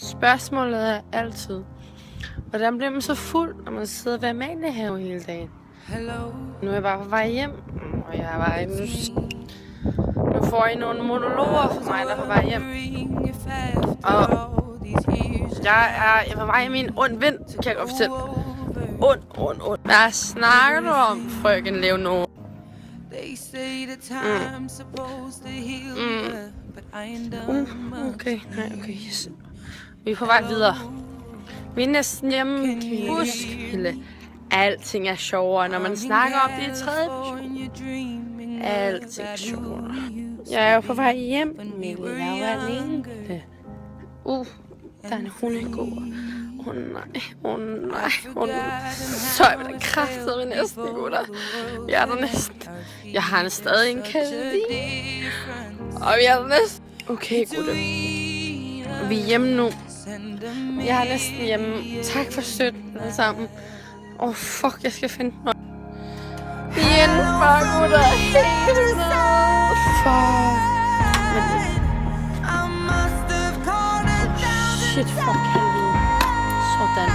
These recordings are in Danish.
Spørgsmålet er altid, hvordan bliver man så fuld, når man sidder ved Amaliehave hele dagen? Nu er jeg bare på vej hjem, og jeg er bare nu, nu får I nogle monologer for mig, der er på vej hjem. Og jeg er, jeg er på vej i min ond vind, så kan jeg godt fortælle. Ond, ond, ond. Hvad snakker du om, frøken Leonore? They say the time's supposed to heal Mm. but I ain't done Uh, okay, nej, okay, yes. Vi er på vej videre. Vi er næsten hjemme. Husk, Hille. Alting er sjovere, når man snakker om det i tredje person. Alting er sjovere. Jeg er jo på vej hjem, men jeg er jo alene. Uh, der er en hundegård. Åh oh, nej, åh oh, nej, åh oh, nej. Så er vi da kraftet med næsten, gutter. Jeg er der næsten. Jeg har en stadig en kanin. Og vi er der næsten. Okay, gutter. Vi er hjemme nu. Jeg er næsten hjemme. Tak for støtten alle sammen. Åh, oh, fuck, jeg skal finde mig. Igen, far, gutter. Helt ned. Fuck. Men shit, fuck helvede. Sådan.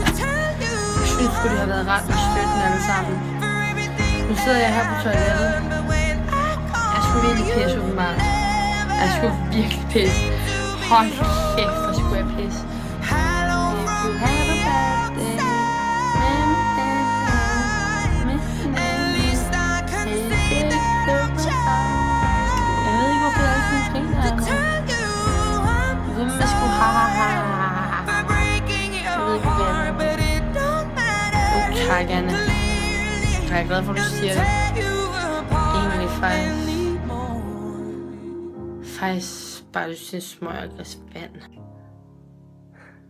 Jeg synes, skulle det have været rart med støtten alle sammen. Nu sidder jeg her på toilettet. Jeg skulle virkelig pisse åbenbart. Jeg skulle virkelig pisse. Hold kæft, you have a bad day, Jeg er. Glad for, at du siger det. Egentlig faktisk. Faktisk bare, du synes, smøg og glas vand.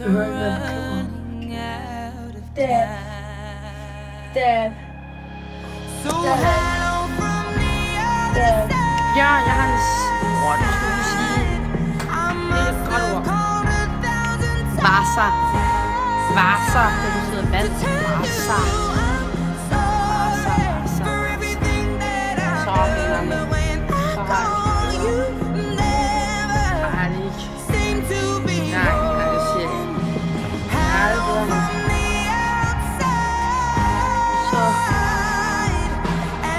Hører ikke, out of Dad. time. Dad. Dad. side. Ja, jeg har en skulle du sige. I Det er et godt ord. called a thousand times. Varser. Varser, det betyder vand. Varser.